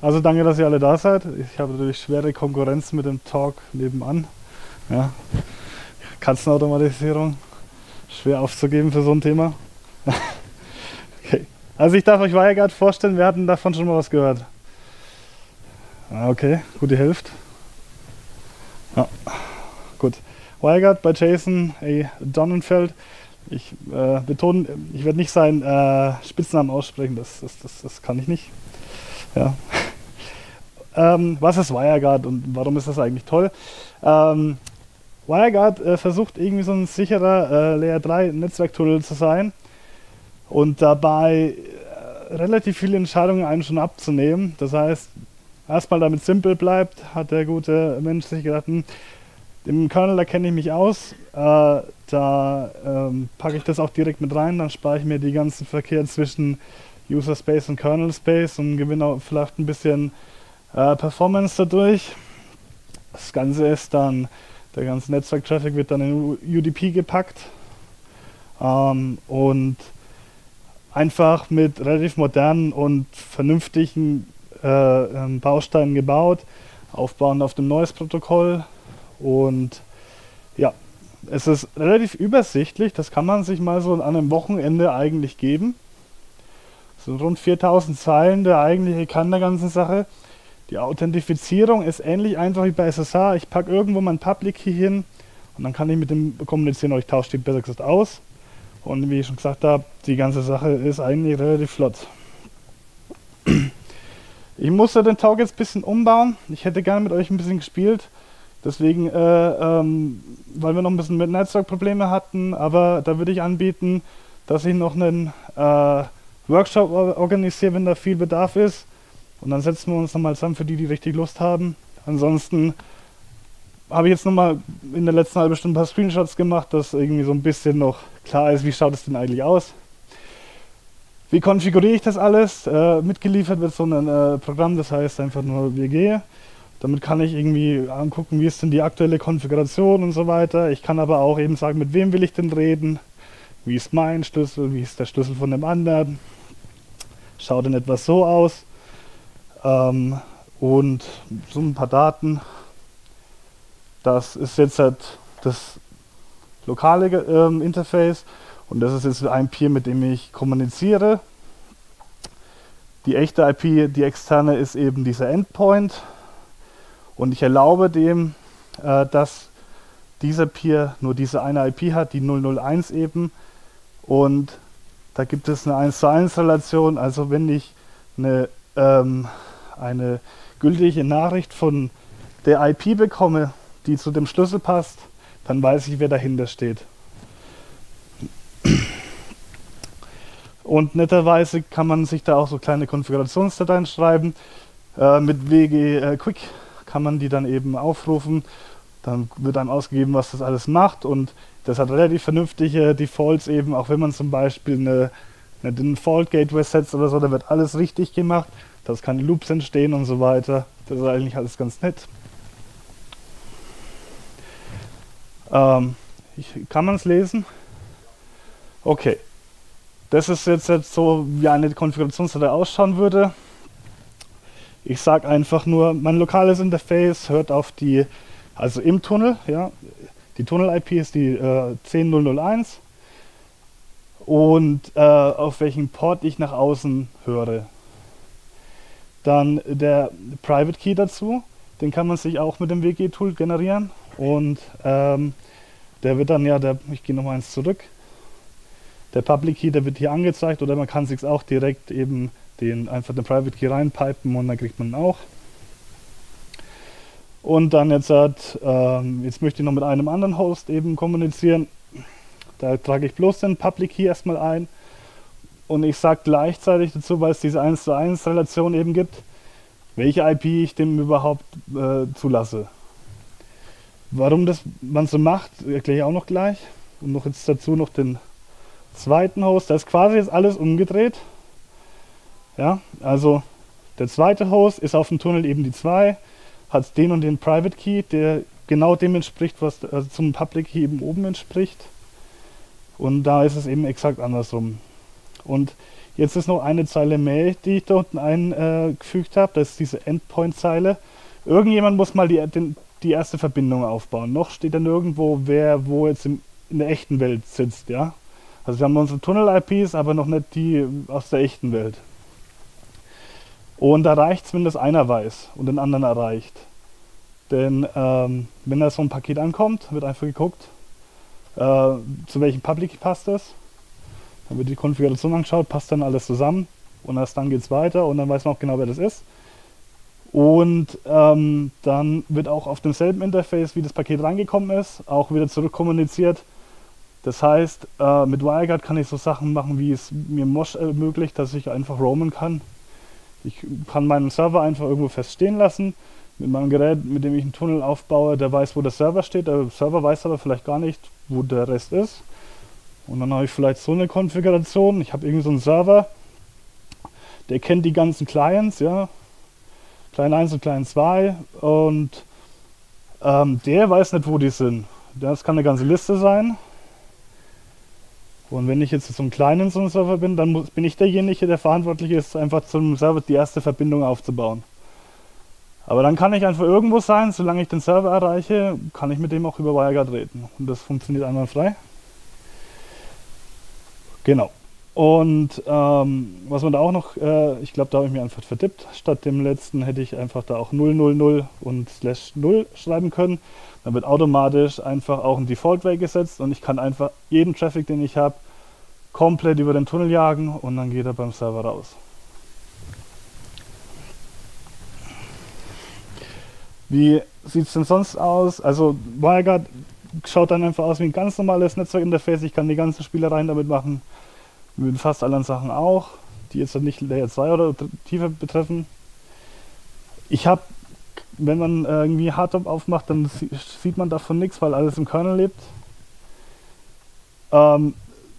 Also danke, dass ihr alle da seid. Ich habe natürlich schwere Konkurrenz mit dem Talk nebenan. Ja. Katzenautomatisierung. Schwer aufzugeben für so ein Thema. okay. Also ich darf euch WireGuard vorstellen, wir hatten davon schon mal was gehört. Ah, okay, gute Hälfte. Ja. Gut. WireGuard bei Jason A. Donnenfeld. Ich äh, betone, ich werde nicht seinen äh, Spitznamen aussprechen, das, das, das, das kann ich nicht. Ja. Ähm, was ist WireGuard und warum ist das eigentlich toll? Ähm, WireGuard äh, versucht irgendwie so ein sicherer äh, Layer 3 Netzwerktunnel zu sein und dabei äh, relativ viele Entscheidungen einem schon abzunehmen. Das heißt, erstmal damit simpel bleibt, hat der gute Mensch sich gedacht, hm, im Kernel da kenne ich mich aus, äh, da ähm, packe ich das auch direkt mit rein, dann spare ich mir die ganzen Verkehr zwischen User Space und Kernel Space und gewinne auch vielleicht ein bisschen äh, Performance dadurch. Das Ganze ist dann, der ganze Netzwerk-Traffic wird dann in UDP gepackt ähm, und einfach mit relativ modernen und vernünftigen äh, ähm, Bausteinen gebaut, aufbauend auf dem Noise-Protokoll und ja, es ist relativ übersichtlich, das kann man sich mal so an einem Wochenende eigentlich geben. So rund 4000 Zeilen der eigentliche Kern der ganzen Sache. Die Authentifizierung ist ähnlich einfach wie bei SSH. Ich packe irgendwo mein Public Key hin und dann kann ich mit dem kommunizieren, oder ich tausche die besser gesagt aus. Und wie ich schon gesagt habe, die ganze Sache ist eigentlich relativ flott. Ich musste den Talk jetzt ein bisschen umbauen. Ich hätte gerne mit euch ein bisschen gespielt. Deswegen, äh, ähm, weil wir noch ein bisschen mit Netzwerkprobleme hatten, aber da würde ich anbieten, dass ich noch einen äh, Workshop organisiere, wenn da viel Bedarf ist. Und dann setzen wir uns nochmal zusammen für die, die richtig Lust haben. Ansonsten habe ich jetzt nochmal in der letzten halben Stunde ein paar Screenshots gemacht, dass irgendwie so ein bisschen noch klar ist, wie schaut es denn eigentlich aus. Wie konfiguriere ich das alles? Äh, mitgeliefert wird so ein äh, Programm, das heißt einfach nur WG. Damit kann ich irgendwie angucken, wie ist denn die aktuelle Konfiguration und so weiter. Ich kann aber auch eben sagen, mit wem will ich denn reden, wie ist mein Schlüssel, wie ist der Schlüssel von dem anderen. Schaut denn etwas so aus. Ähm, und so ein paar Daten. Das ist jetzt halt das lokale ähm, Interface und das ist jetzt ein Peer, mit dem ich kommuniziere. Die echte IP, die externe, ist eben dieser Endpoint. Und ich erlaube dem, äh, dass dieser Peer nur diese eine IP hat, die 001 eben. Und da gibt es eine 1 zu 1 Relation. Also wenn ich eine, ähm, eine gültige Nachricht von der IP bekomme, die zu dem Schlüssel passt, dann weiß ich, wer dahinter steht. Und netterweise kann man sich da auch so kleine Konfigurationsdateien schreiben. Äh, mit WG äh, Quick kann man die dann eben aufrufen. Dann wird einem ausgegeben, was das alles macht und das hat relativ vernünftige Defaults eben, auch wenn man zum Beispiel eine, eine Default Gateway setzt oder so, da wird alles richtig gemacht, dass keine Loops entstehen und so weiter. Das ist eigentlich alles ganz nett. Ähm, ich, kann man es lesen? Okay. Das ist jetzt, jetzt so, wie eine Konfigurationsdatei ausschauen würde. Ich sage einfach nur, mein lokales Interface hört auf die, also im Tunnel, ja, die Tunnel-IP ist die äh, 10001 und äh, auf welchen Port ich nach außen höre. Dann der Private Key dazu, den kann man sich auch mit dem WG-Tool generieren und ähm, der wird dann ja, der, ich gehe nochmal eins zurück, der Public Key, der wird hier angezeigt oder man kann sich auch direkt eben den einfach den Private Key reinpipen und dann kriegt man auch. Und dann jetzt hat, ähm, jetzt möchte ich noch mit einem anderen Host eben kommunizieren. Da trage ich bloß den Public Key erstmal ein und ich sage gleichzeitig dazu, weil es diese 1 zu 1 Relation eben gibt, welche IP ich dem überhaupt äh, zulasse. Warum das man so macht, erkläre ich auch noch gleich. Und noch jetzt dazu noch den zweiten Host. Da ist quasi jetzt alles umgedreht. Ja, also der zweite Host ist auf dem Tunnel eben die 2, hat den und den Private Key, der genau dem entspricht, was also zum Public Key eben oben entspricht. Und da ist es eben exakt andersrum. Und Jetzt ist noch eine Zeile mehr, die ich da unten eingefügt habe. Das ist diese Endpoint-Zeile. Irgendjemand muss mal die, den, die erste Verbindung aufbauen. Noch steht da nirgendwo, wer wo jetzt im, in der echten Welt sitzt. Ja? Also wir haben unsere Tunnel-IPs, aber noch nicht die aus der echten Welt. Und da reicht es, wenn das einer weiß und den anderen erreicht. Denn ähm, wenn da so ein Paket ankommt, wird einfach geguckt, äh, zu welchem Public passt das dann wird die Konfiguration angeschaut, passt dann alles zusammen und erst dann geht es weiter und dann weiß man auch genau, wer das ist. Und ähm, dann wird auch auf demselben Interface, wie das Paket reingekommen ist, auch wieder zurückkommuniziert. Das heißt, äh, mit WireGuard kann ich so Sachen machen, wie es mir Mosh ermöglicht, dass ich einfach roamen kann. Ich kann meinen Server einfach irgendwo feststehen lassen. Mit meinem Gerät, mit dem ich einen Tunnel aufbaue, der weiß, wo der Server steht. Der Server weiß aber vielleicht gar nicht, wo der Rest ist. Und dann habe ich vielleicht so eine Konfiguration. Ich habe irgendwie so einen Server, der kennt die ganzen Clients, ja. Client 1 und Client 2. Und ähm, der weiß nicht, wo die sind. Das kann eine ganze Liste sein. Und wenn ich jetzt so einem kleinen so einem Server bin, dann muss, bin ich derjenige, der verantwortlich ist, einfach zum Server die erste Verbindung aufzubauen. Aber dann kann ich einfach irgendwo sein, solange ich den Server erreiche, kann ich mit dem auch über WireGuard reden. Und das funktioniert einwandfrei. Genau. Und ähm, was man da auch noch, äh, ich glaube, da habe ich mir einfach verdippt. Statt dem letzten hätte ich einfach da auch 000 und slash 0 schreiben können. Dann wird automatisch einfach auch ein Default weggesetzt und ich kann einfach jeden Traffic, den ich habe, komplett über den Tunnel jagen und dann geht er beim Server raus. Wie sieht es denn sonst aus? Also WireGuard schaut dann einfach aus wie ein ganz normales Netzwerkinterface. Ich kann die ganzen Spielereien damit machen. Mit fast allen Sachen auch, die jetzt nicht Layer 2 oder tiefer betreffen. Ich habe, wenn man irgendwie Hardtop aufmacht, dann sieht man davon nichts, weil alles im Kernel lebt. Ähm,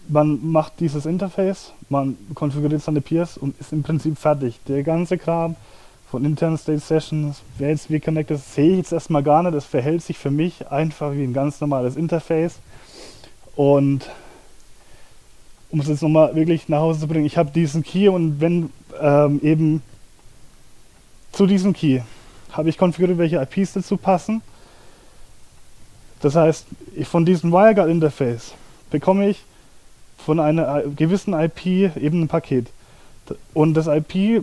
man macht dieses Interface, man konfiguriert seine Peers und ist im Prinzip fertig. Der ganze Kram von internen State Sessions, wer jetzt wie connected ist, sehe ich jetzt erstmal gar nicht. Es verhält sich für mich einfach wie ein ganz normales Interface. Und um es jetzt nochmal wirklich nach Hause zu bringen, ich habe diesen Key und wenn ähm, eben zu diesem Key habe ich konfiguriert, welche IPs dazu passen. Das heißt, von diesem WireGuard Interface bekomme ich von einer gewissen IP eben ein Paket. Und das IP äh,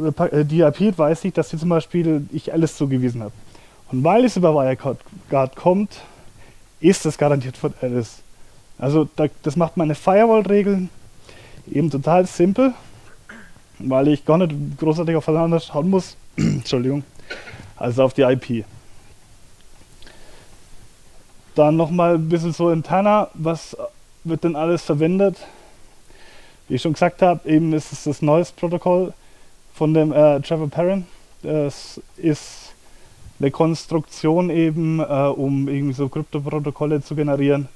die IP weiß ich, dass hier zum Beispiel ich alles zugewiesen habe. Und weil es über WireGuard kommt, ist es garantiert von Alice. Also da, das macht meine Firewall-Regeln eben total simpel, weil ich gar nicht großartig aufeinander schauen muss. Entschuldigung. Also auf die IP. Dann nochmal ein bisschen so interner, was wird denn alles verwendet? Wie ich schon gesagt habe, eben ist es das neueste Protokoll von dem äh, Trevor Perrin. Das ist eine Konstruktion eben, äh, um irgendwie so Kryptoprotokolle zu generieren.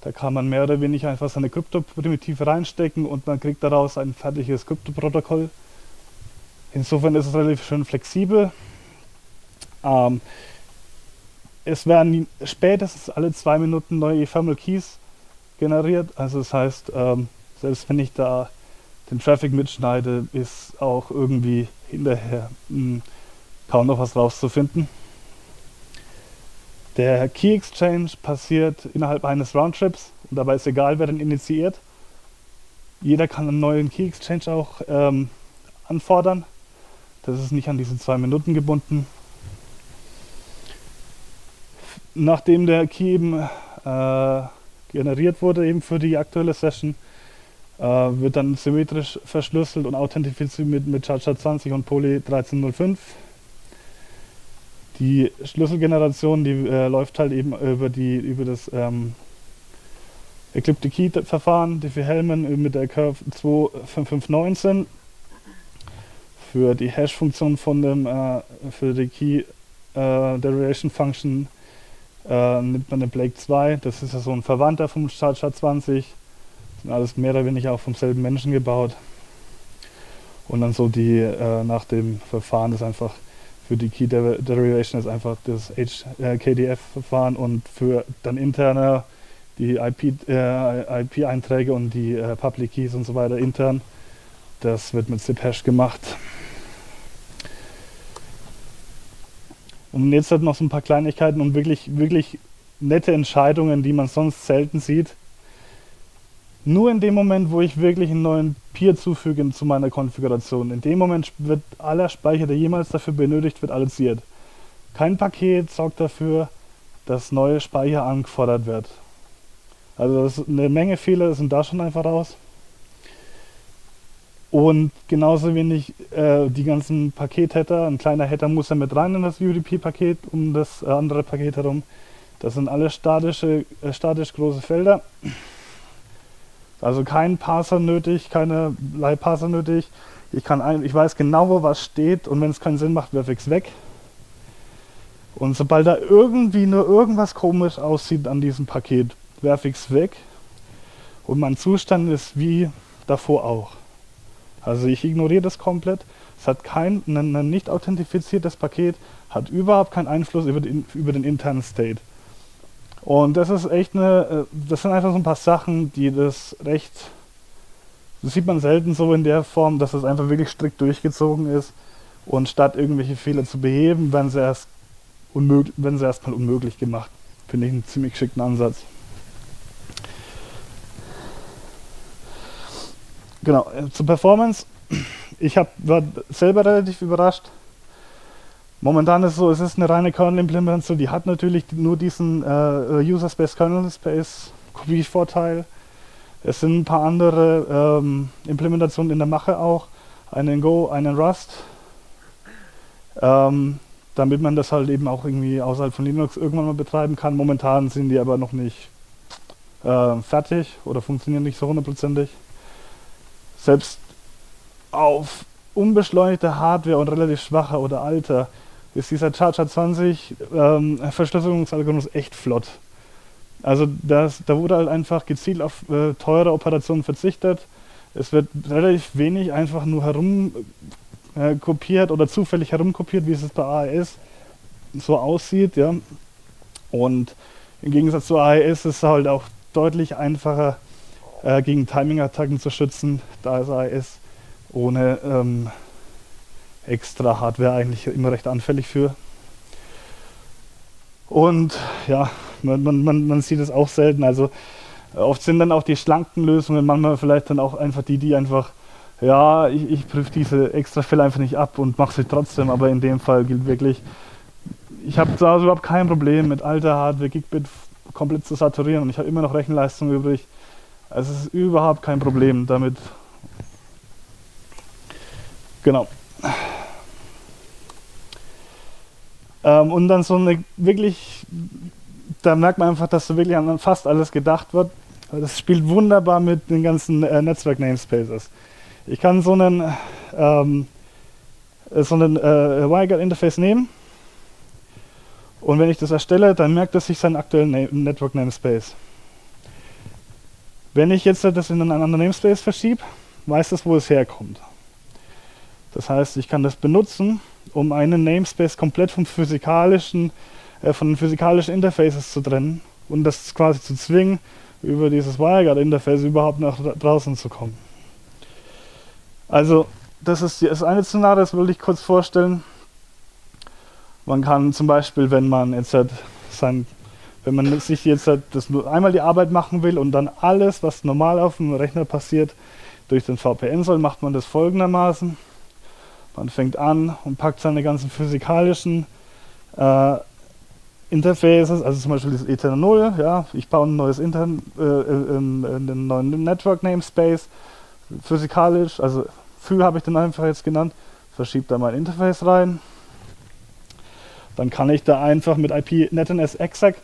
Da kann man mehr oder weniger einfach seine Kryptoprimitive reinstecken und man kriegt daraus ein fertiges Kryptoprotokoll. Insofern ist es relativ schön flexibel. Ähm, es werden spätestens alle zwei Minuten neue Ephemeral Keys generiert. Also das heißt, ähm, selbst wenn ich da den Traffic mitschneide, ist auch irgendwie hinterher mh, hm, kaum noch was rauszufinden. Der Key Exchange passiert innerhalb eines Roundtrips und dabei ist egal, wer den initiiert. Jeder kann einen neuen Key Exchange auch ähm, anfordern. Das ist nicht an diese zwei Minuten gebunden. Nachdem der Key eben äh, generiert wurde, eben für die aktuelle Session, äh, wird dann symmetrisch verschlüsselt und authentifiziert mit, mit Charger 20 und Poly 1305. Die Schlüsselgeneration, die äh, läuft halt eben über, die, über das ähm, Ecliptic Key Verfahren, die für Helmen mit der Curve 25519. Für die Hash-Funktion von dem, äh, für die Key äh, Derivation Function äh, nimmt man den Blake 2. Das ist ja so ein Verwandter vom Charger 20 sind alles mehr oder weniger auch vom selben Menschen gebaut. Und dann so die, äh, nach dem Verfahren ist einfach für die Key Derivation ist einfach das HKDF-Verfahren äh, und für dann interne die IP-Einträge äh, IP und die äh, Public Keys und so weiter intern Das wird mit zip-hash gemacht. Und jetzt halt noch so ein paar Kleinigkeiten und wirklich, wirklich nette Entscheidungen, die man sonst selten sieht. Nur in dem Moment, wo ich wirklich einen neuen Peer zufüge zu meiner Konfiguration, in dem Moment wird aller Speicher, der jemals dafür benötigt wird, alloziert. Kein Paket sorgt dafür, dass neue Speicher angefordert wird. Also eine Menge Fehler sind da schon einfach raus. Und genauso wenig äh, die ganzen Paket-Header, ein kleiner Header muss ja mit rein in das UDP-Paket um das äh, andere Paket herum. Das sind alle statische, äh, statisch große Felder. Also kein Parser nötig, keine Leihparser nötig. Ich, kann ein, ich weiß genau, wo was steht und wenn es keinen Sinn macht, werfe ich es weg. Und sobald da irgendwie nur irgendwas komisch aussieht an diesem Paket, werfe ich es weg. Und mein Zustand ist wie davor auch. Also ich ignoriere das komplett. Es hat kein ein, ein nicht authentifiziertes Paket, hat überhaupt keinen Einfluss über den, über den internen State. Und das ist echt eine, äh, das sind einfach so ein paar Sachen, die das recht, das sieht man selten so in der Form, dass das einfach wirklich strikt durchgezogen ist. Und statt irgendwelche Fehler zu beheben, werden sie erst unmöglich, werden sie erstmal unmöglich gemacht. Finde ich einen ziemlich schicken Ansatz. Genau, äh, zur Performance. Ich hab, war selber relativ überrascht. Momentan ist es so, es ist eine reine Kernel-Implementation, die hat natürlich nur diesen äh, User Space Kernel Space Kopie-Vorteil. Es sind ein paar andere ähm, Implementationen in der Mache auch, einen Go, einen Rust, ähm, damit man das halt eben auch irgendwie außerhalb von Linux irgendwann mal betreiben kann. Momentan sind die aber noch nicht äh, fertig oder funktionieren nicht so hundertprozentig selbst auf unbeschleunigter Hardware und relativ schwacher oder alter ist dieser Charger 20 ähm, Verschlüsselungsalgorithmus echt flott. Also das, da wurde halt einfach gezielt auf äh, teure Operationen verzichtet. Es wird relativ wenig einfach nur herum äh, oder zufällig herumkopiert, wie es bei AES so aussieht. Ja. Und im Gegensatz zu AES ist es halt auch deutlich einfacher, äh, gegen Timing-Attacken zu schützen. Da ist AES ohne ähm, extra Hardware eigentlich immer recht anfällig für. Und ja, man, man, man sieht es auch selten. Also oft sind dann auch die schlanken Lösungen, manchmal vielleicht dann auch einfach die, die einfach, ja, ich, ich prüfe diese extra Fälle einfach nicht ab und mache sie trotzdem, aber in dem Fall gilt wirklich, ich habe da überhaupt kein Problem mit alter Hardware, Gigabit komplett zu saturieren und ich habe immer noch Rechenleistung übrig. Also es ist überhaupt kein Problem damit. Genau. Ähm, und dann so eine wirklich, da merkt man einfach, dass so wirklich an fast alles gedacht wird. Das spielt wunderbar mit den ganzen äh, Netzwerk-Namespaces. Ich kann so einen, ähm, so einen äh, WireGuard-Interface nehmen und wenn ich das erstelle, dann merkt es sich seinen aktuellen Na Network-Namespace. Wenn ich jetzt das in einen anderen Namespace verschiebe, weiß es, wo es herkommt. Das heißt, ich kann das benutzen, um einen Namespace komplett vom physikalischen, äh, von den physikalischen Interfaces zu trennen und das quasi zu zwingen, über dieses WireGuard-Interface überhaupt nach draußen zu kommen. Also, das ist das eine Szenario, das will ich kurz vorstellen. Man kann zum Beispiel, wenn man jetzt halt sein wenn man sich jetzt halt das nur einmal die Arbeit machen will und dann alles, was normal auf dem Rechner passiert, durch den VPN soll, macht man das folgendermaßen. Man fängt an und packt seine ganzen physikalischen äh, Interfaces, also zum Beispiel das Ethernet 0, ja, ich baue ein neues Internet, äh, in, in den neuen Network Namespace, physikalisch, also Fü habe ich den einfach jetzt genannt, verschiebt da mein Interface rein. Dann kann ich da einfach mit IP NetNS exec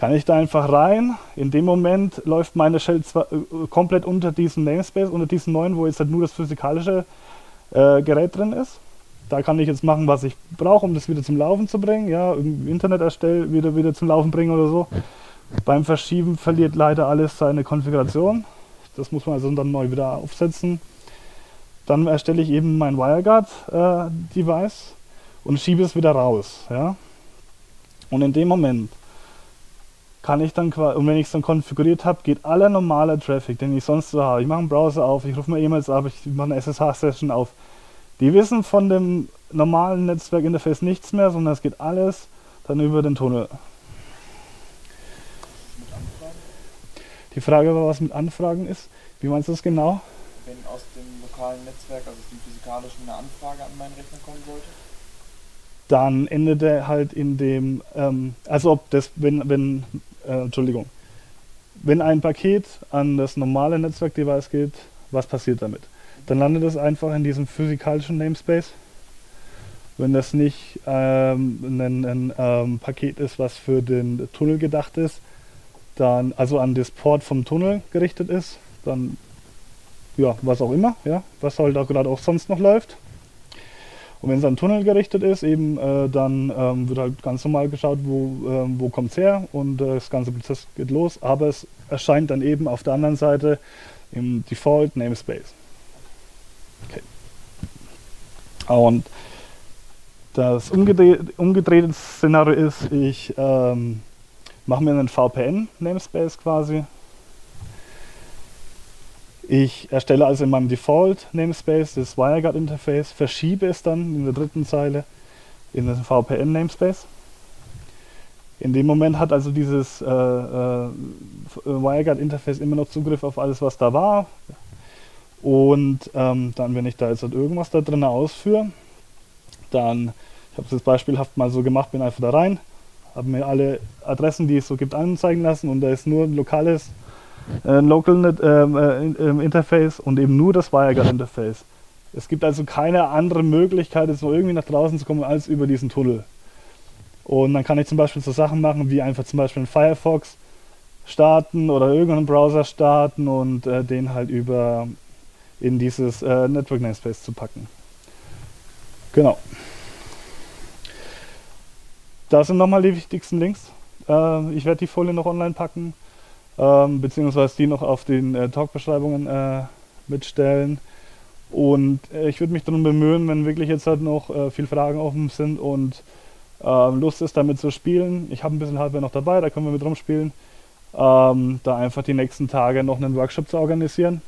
kann ich da einfach rein. In dem Moment läuft meine Shell zwar, äh, komplett unter diesem Namespace, unter diesem neuen, wo jetzt halt nur das physikalische äh, Gerät drin ist. Da kann ich jetzt machen, was ich brauche, um das wieder zum Laufen zu bringen. Ja, Internet erstellen, wieder, wieder zum Laufen bringen oder so. Beim Verschieben verliert leider alles seine Konfiguration. Das muss man also dann neu wieder aufsetzen. Dann erstelle ich eben mein WireGuard-Device äh, und schiebe es wieder raus. Ja? Und in dem Moment, kann ich dann quasi, und wenn ich es dann konfiguriert habe, geht aller normale Traffic, den ich sonst so habe. Ich mache einen Browser auf, ich rufe mir E-Mails ab, ich mache eine SSH-Session auf. Die wissen von dem normalen Netzwerkinterface nichts mehr, sondern es geht alles dann über den Tunnel. Die Frage war, was mit Anfragen ist. Wie meinst du das genau? Wenn aus dem lokalen Netzwerk, also aus dem physikalischen, eine Anfrage an meinen Rechner kommen sollte? Dann endet er halt in dem, ähm, also ob das, wenn, wenn, äh, Entschuldigung, wenn ein Paket an das normale Netzwerk-Device geht, was passiert damit? Dann landet es einfach in diesem physikalischen Namespace. Wenn das nicht ähm, ein, ein ähm, Paket ist, was für den Tunnel gedacht ist, dann also an das Port vom Tunnel gerichtet ist, dann ja, was auch immer, ja, was halt auch gerade auch sonst noch läuft. Und wenn es an Tunnel gerichtet ist, eben äh, dann ähm, wird halt ganz normal geschaut, wo, äh, wo kommt es her und äh, das ganze Prozess geht los, aber es erscheint dann eben auf der anderen Seite im Default Namespace. Okay. Und das umgedrehte, umgedrehte Szenario ist, ich ähm, mache mir einen VPN-Namespace quasi. Ich erstelle also in meinem Default-Namespace das WireGuard-Interface, verschiebe es dann in der dritten Zeile in den VPN-Namespace. In dem Moment hat also dieses äh, äh, WireGuard-Interface immer noch Zugriff auf alles, was da war. Und ähm, dann, wenn ich da jetzt halt irgendwas da drin ausführe, dann, ich habe es jetzt beispielhaft mal so gemacht, bin einfach da rein, habe mir alle Adressen, die es so gibt, anzeigen lassen und da ist nur ein lokales äh, Local Net, ähm, äh, äh, Interface und eben nur das WireGuard Interface. Es gibt also keine andere Möglichkeit, jetzt noch irgendwie nach draußen zu kommen, als über diesen Tunnel. Und dann kann ich zum Beispiel so Sachen machen, wie einfach zum Beispiel einen Firefox starten oder irgendeinen Browser starten und äh, den halt über in dieses äh, Network Namespace zu packen. Genau. Das sind nochmal die wichtigsten Links. Äh, ich werde die Folie noch online packen, ähm, beziehungsweise die noch auf den äh, Talk-Beschreibungen äh, mitstellen. Und äh, ich würde mich darum bemühen, wenn wirklich jetzt halt noch äh, viele Fragen offen sind und ähm, Lust ist, damit zu spielen. Ich habe ein bisschen Hardware noch dabei, da können wir mit rumspielen. Ähm, da einfach die nächsten Tage noch einen Workshop zu organisieren.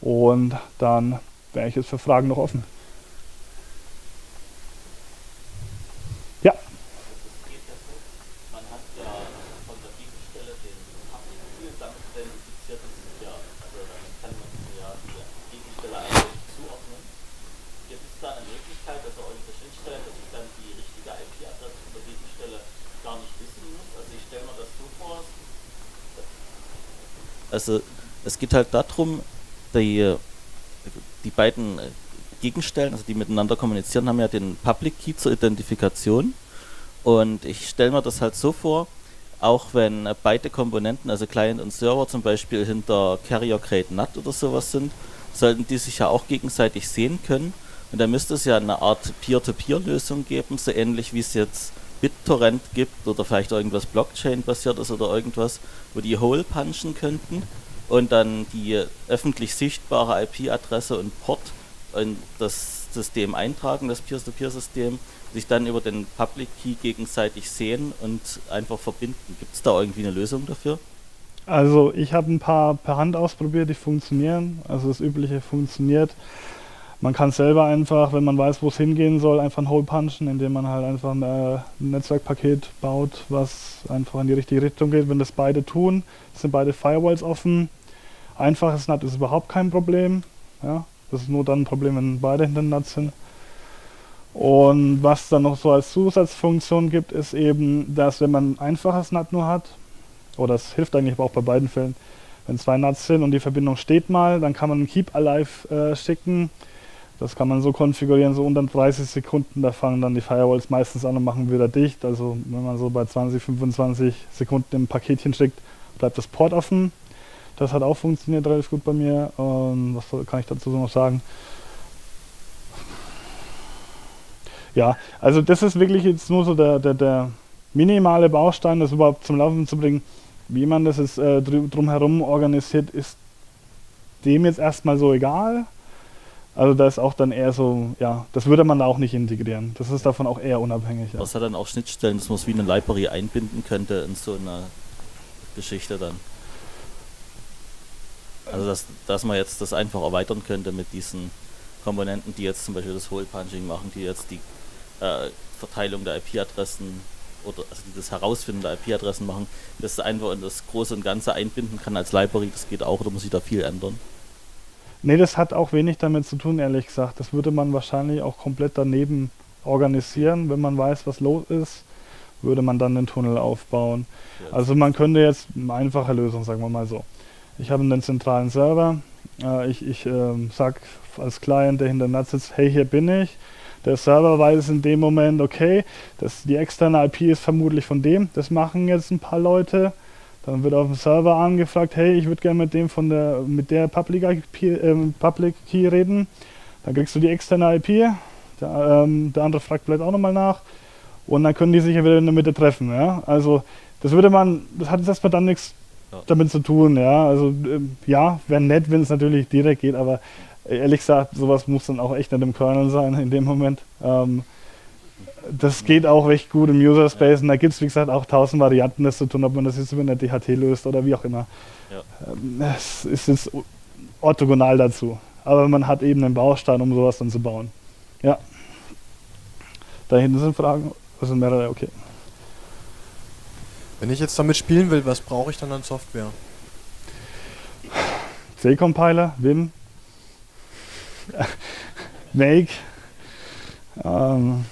Und dann wäre ich jetzt für Fragen noch offen. Also es geht halt darum, die, die beiden Gegenstellen, also die miteinander kommunizieren, haben ja den Public Key zur Identifikation. Und ich stelle mir das halt so vor, auch wenn beide Komponenten, also Client und Server zum Beispiel hinter Carrier Grade NAT oder sowas sind, sollten die sich ja auch gegenseitig sehen können. Und da müsste es ja eine Art Peer-to-Peer-Lösung geben, so ähnlich wie es jetzt BitTorrent gibt oder vielleicht irgendwas Blockchain-basiertes oder irgendwas, wo die Hole punchen könnten und dann die öffentlich sichtbare IP-Adresse und Port in das System eintragen, das Peer-to-Peer-System, sich dann über den Public Key gegenseitig sehen und einfach verbinden. Gibt es da irgendwie eine Lösung dafür? Also ich habe ein paar per Hand ausprobiert, die funktionieren. Also das übliche funktioniert. Man kann selber einfach, wenn man weiß, wo es hingehen soll, einfach ein Hole punchen, indem man halt einfach ein, äh, Netzwerkpaket baut, was einfach in die richtige Richtung geht. Wenn das beide tun, sind beide Firewalls offen. Einfaches NAT ist überhaupt kein Problem. Ja? Das ist nur dann ein Problem, wenn beide hinter NAT sind. Und was dann noch so als Zusatzfunktion gibt, ist eben, dass wenn man ein einfaches NAT nur hat, oder es hilft eigentlich auch bei beiden Fällen, wenn zwei NATs sind und die Verbindung steht mal, dann kann man einen Keep Alive äh, schicken das kann man so konfigurieren, so unter 30 Sekunden, da fangen dann die Firewalls meistens an und machen wieder dicht. Also wenn man so bei 20, 25 Sekunden im Paketchen schickt, bleibt das Port offen. Das hat auch funktioniert relativ gut bei mir. Und was kann ich dazu noch sagen? Ja, also das ist wirklich jetzt nur so der, der, der minimale Baustein, das überhaupt zum Laufen zu bringen. Wie man das jetzt äh, drumherum organisiert, ist dem jetzt erstmal so egal Also da ist auch dann eher so, ja, das würde man da auch nicht integrieren. Das ist davon auch eher unabhängig. Ja. Das hat dann auch Schnittstellen, dass man es wie eine Library einbinden könnte in so eine Geschichte dann. Also dass, dass man jetzt das einfach erweitern könnte mit diesen Komponenten, die jetzt zum Beispiel das Hole Punching machen, die jetzt die äh, Verteilung der IP-Adressen oder also die das Herausfinden der IP-Adressen machen, das einfach in das Große und Ganze einbinden kann als Library, das geht auch, oder muss ich da viel ändern? Nee, das hat auch wenig damit zu tun, ehrlich gesagt. Das würde man wahrscheinlich auch komplett daneben organisieren, wenn man weiß, was los ist, würde man dann den Tunnel aufbauen. Ja. Also man könnte jetzt eine einfache Lösung, sagen wir mal so. Ich habe einen zentralen Server, äh, ich, ich ähm, sag als Client, der hinter Netz sitzt, hey, hier bin ich. Der Server weiß in dem Moment, okay, das, die externe IP ist vermutlich von dem, das machen jetzt ein paar Leute. Dann wird auf dem Server angefragt, hey, ich würde gerne mit dem von der mit der Public, IP, äh, Public Key reden. Dann kriegst du die externe IP. Der, ähm, der andere fragt vielleicht auch nochmal nach. Und dann können die sich ja wieder in der Mitte treffen. Ja? Also das würde man, das hat jetzt erstmal dann nichts Ja. damit zu tun. Ja, also ähm, ja, wäre nett, wenn es natürlich direkt geht, aber ehrlich gesagt, sowas muss dann auch echt nicht im Kernel sein in dem Moment. Ähm, das geht auch recht gut im User Space und da gibt es, wie gesagt, auch tausend Varianten, das zu tun, ob man das jetzt über eine DHT löst oder wie auch immer. Ja. Ähm, Es ist jetzt orthogonal dazu. Aber man hat eben einen Baustein, um sowas dann zu bauen. Ja. Da hinten sind Fragen. Das sind mehrere, okay. Wenn ich jetzt damit spielen will, was brauche ich dann an Software? C-Compiler, Vim, Make. Ähm,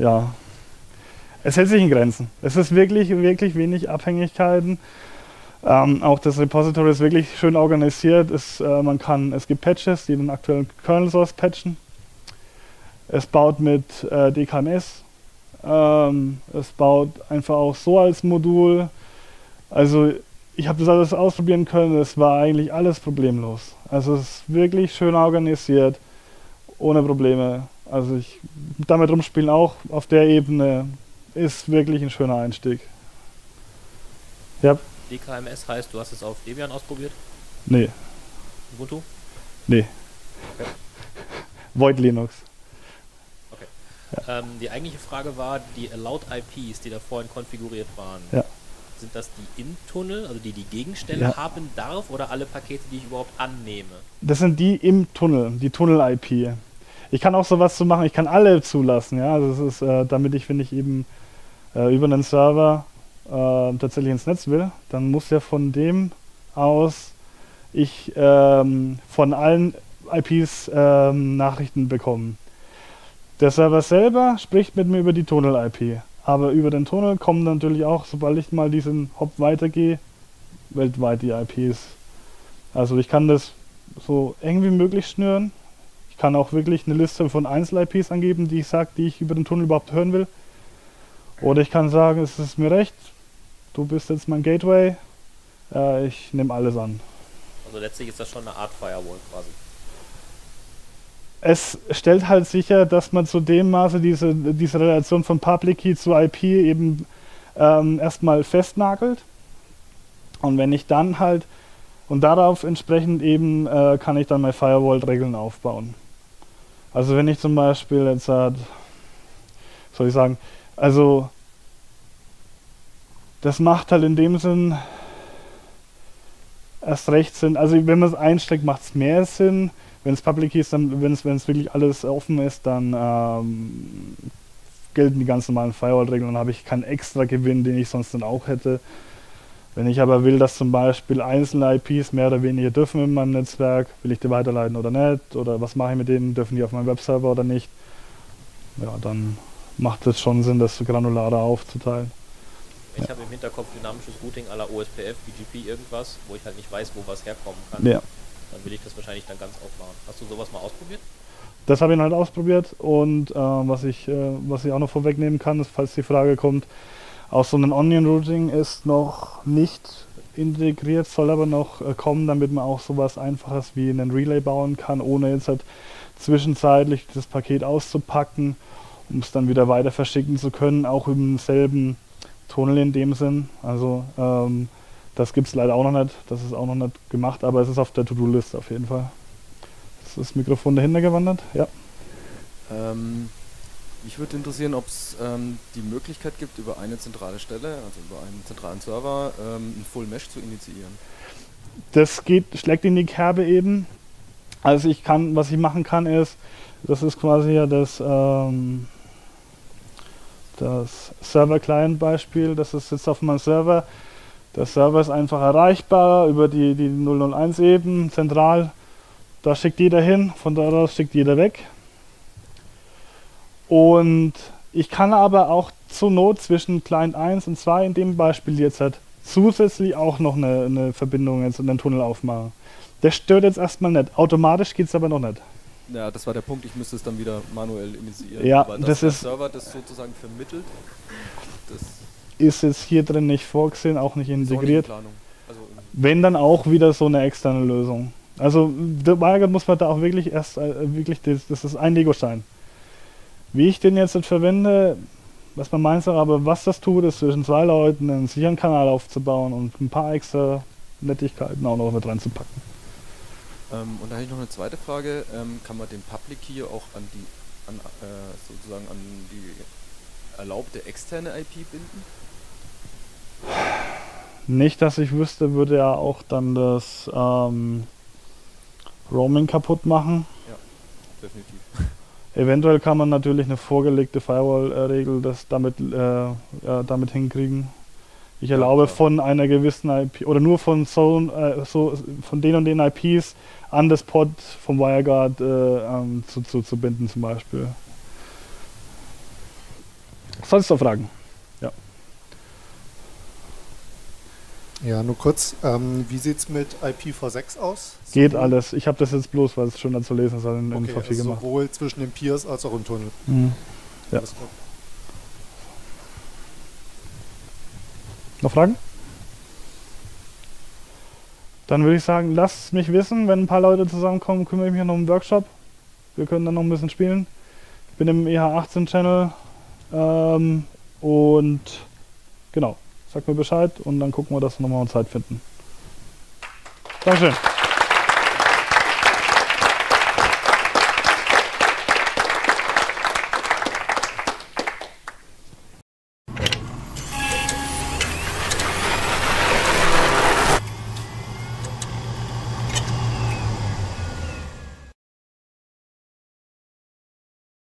ja. Es hält sich in Grenzen. Es ist wirklich, wirklich wenig Abhängigkeiten. Ähm, auch das Repository ist wirklich schön organisiert. Es, äh, man kann, es gibt Patches, die den aktuellen Kernel Source patchen. Es baut mit äh, DKMS. Ähm, es baut einfach auch so als Modul. Also ich habe das alles ausprobieren können. Es war eigentlich alles problemlos. Also es ist wirklich schön organisiert, ohne Probleme. Also ich damit rumspielen auch auf der Ebene ist wirklich ein schöner Einstieg. Ja, DKMS heißt, du hast es auf Debian ausprobiert? nee, Ubuntu? nee. Void Linux. Ähm, die eigentliche Frage war, die Allowed IPs, die da vorhin konfiguriert waren. Ja. Sind das die im Tunnel, also die die Gegenstelle Ja. haben darf oder alle Pakete, die ich überhaupt annehme? Das sind die im Tunnel, die Tunnel-IP. Ich kann auch sowas zu machen, ich kann alle zulassen, ja. Also das ist, äh, damit ich, wenn ich eben äh, über einen Server äh, tatsächlich ins Netz will, dann muss ja von dem aus ich ähm, von allen IPs ähm, Nachrichten bekommen. Der Server selber spricht mit mir über die Tunnel-IP. Aber über den Tunnel kommen natürlich auch, sobald ich mal diesen Hop weitergehe, weltweit die IPs. Also ich kann das so eng wie möglich schnüren. Ich kann auch wirklich eine Liste von Einzel-IPs angeben, die ich sage, die ich über den Tunnel überhaupt hören will. Oder ich kann sagen, es ist mir recht, du bist jetzt mein Gateway, äh, ich nehme alles an. Also letztlich ist das schon eine Art Firewall quasi. Es stellt halt sicher, dass man zu dem Maße diese, diese Relation von Public Key zu IP eben ähm, erstmal festnagelt. Und wenn ich dann halt und darauf entsprechend eben äh, kann ich dann meine Firewall-Regeln aufbauen. Also wenn ich zum Beispiel jetzt halt, soll ich sagen, also das macht halt in dem Sinn erst recht Sinn. Also wenn man es einsteckt, macht es mehr Sinn. Wenn es Public ist, dann, wenn es wirklich alles offen ist, dann ähm, gelten die ganz normalen Firewall-Regeln und habe ich keinen extra Gewinn, den ich sonst dann auch hätte. Wenn ich aber will, dass zum Beispiel einzelne IPs mehr oder weniger dürfen in meinem Netzwerk, will ich die weiterleiten oder nicht? Oder was mache ich mit denen? Dürfen die auf meinem Webserver oder nicht? Ja, dann macht es schon Sinn, das granularer aufzuteilen. Ich habe im Hinterkopf dynamisches Routing aller OSPF, BGP, irgendwas, wo ich halt nicht weiß, wo was herkommen kann. Ja. Dann will ich das wahrscheinlich dann ganz aufmachen. Hast du sowas mal ausprobiert? Das habe ich halt ausprobiert und äh, was, ich, äh, was ich auch noch vorwegnehmen kann, ist, falls die Frage kommt, auch so ein Onion Routing ist noch nicht integriert, soll aber noch äh, kommen, damit man auch sowas Einfaches wie einen Relay bauen kann, ohne jetzt halt zwischenzeitlich das Paket auszupacken, um es dann wieder weiter verschicken zu können, auch im selben Tunnel in dem Sinn. Also ähm, das gibt es leider auch noch nicht, das ist auch noch nicht gemacht, aber es ist auf der To-Do-Liste auf jeden Fall. Ist das Mikrofon dahinter gewandert. Ja. Ähm, mich würde interessieren, ob es ähm, die Möglichkeit gibt, über eine zentrale Stelle, also über einen zentralen Server, ähm, ein Full Mesh zu initiieren. Das geht, schlägt in die Kerbe eben. Also ich kann, was ich machen kann ist, das ist quasi ja das, ähm, das Server-Client-Beispiel. Das ist jetzt auf meinem Server. Der Server ist einfach erreichbar über die, die 001 eben, zentral. Da schickt jeder hin, von da aus schickt jeder weg. Und ich kann aber auch zur Not zwischen Client 1 und 2 in dem Beispiel jetzt halt zusätzlich auch noch eine, eine Verbindung jetzt in den Tunnel aufmachen. Das stört jetzt erstmal nicht. Automatisch geht es aber noch nicht. Ja, das war der Punkt, ich müsste es dann wieder manuell initiieren. Ja, Aber dass das der ist- Server das sozusagen vermittelt, das Ist jetzt hier drin nicht vorgesehen, auch nicht ist auch nicht in integriert. Also, Wenn dann auch wieder so eine externe Lösung. Also dabei muss man da auch wirklich erst äh, wirklich das, das ist ein Lego-Stein. Wie ich den jetzt verwende, was man meint, aber was das tut, ist zwischen zwei Leuten einen sicheren Kanal aufzubauen und ein paar extra Nettigkeiten auch noch mit reinzupacken. ähm, und da habe ich noch eine zweite Frage. Ähm, kann man den Public Key auch an die, an, äh, sozusagen an die erlaubte externe IP binden? Nicht, dass ich wüsste, würde er auch dann das ähm, Roaming kaputt machen. Definitiv. Eventuell kann man natürlich eine vorgelegte Firewall-Regel das damit, äh, ja, damit hinkriegen. Ich erlaube von einer gewissen IP oder nur von so, äh, so von den und den IPs an das Pod vom WireGuard äh, ähm, zu, zu, zu binden zum Beispiel. Sollst du fragen? Ja, nur kurz. Ähm, wie sieht es mit IPv6 aus? Geht Sowohl- alles. Ich habe das jetzt bloß, weil es schöner zu lesen ist, in, in Okay, also gemacht. sowohl zwischen den Peers als auch im Tunnel. Mhm. Ja. Noch Fragen? Dann würde ich sagen, lasst mich wissen, wenn ein paar Leute zusammenkommen, kümmere ich mich noch um den Workshop. Wir können dann noch ein bisschen spielen. Ich bin im EH18-Channel ähm, und genau, sagt mir Bescheid und dann gucken wir, dass wir nochmal Zeit finden. Dankeschön.